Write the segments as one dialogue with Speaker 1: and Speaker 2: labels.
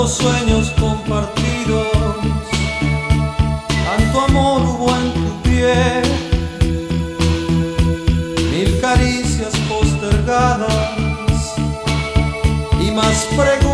Speaker 1: tantos sueños compartidos, tanto amor hubo en tu piel, mil caricias postergadas y más preguntas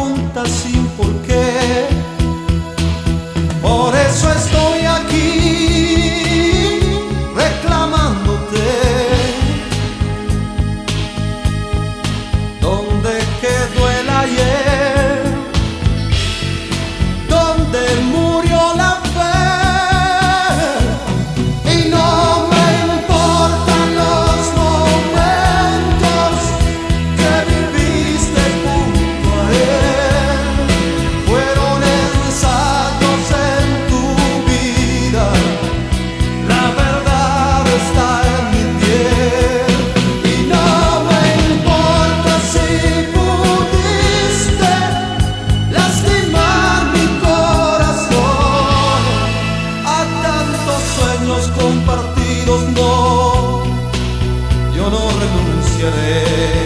Speaker 1: compartidos, no, yo no renunciaré.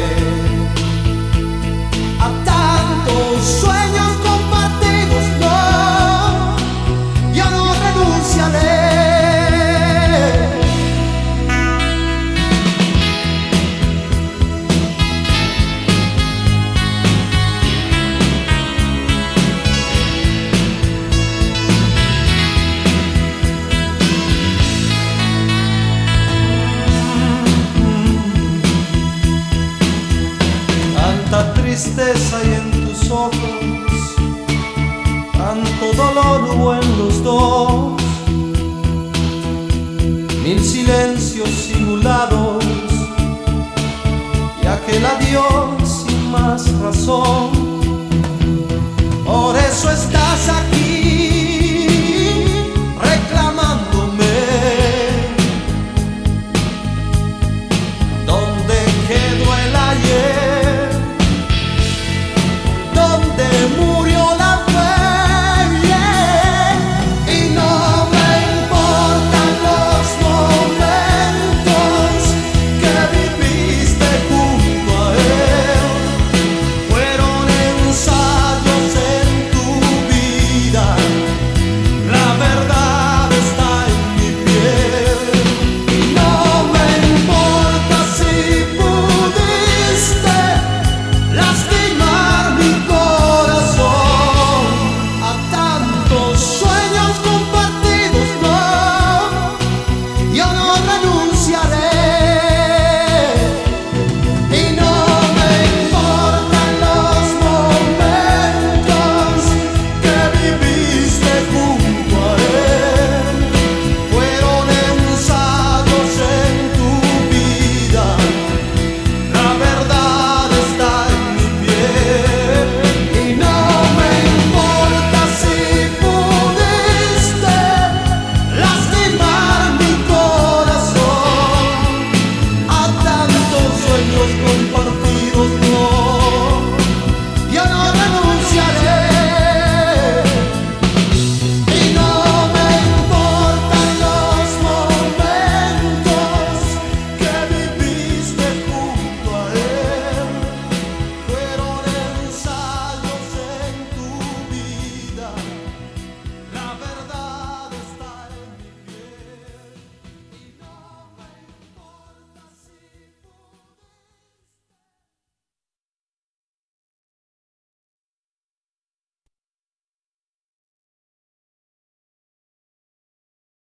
Speaker 1: Tristeza hay en tus ojos, tanto dolor hubo en los dos, mil silencios simulados y aquel adiós sin más razón. Por eso estás aquí.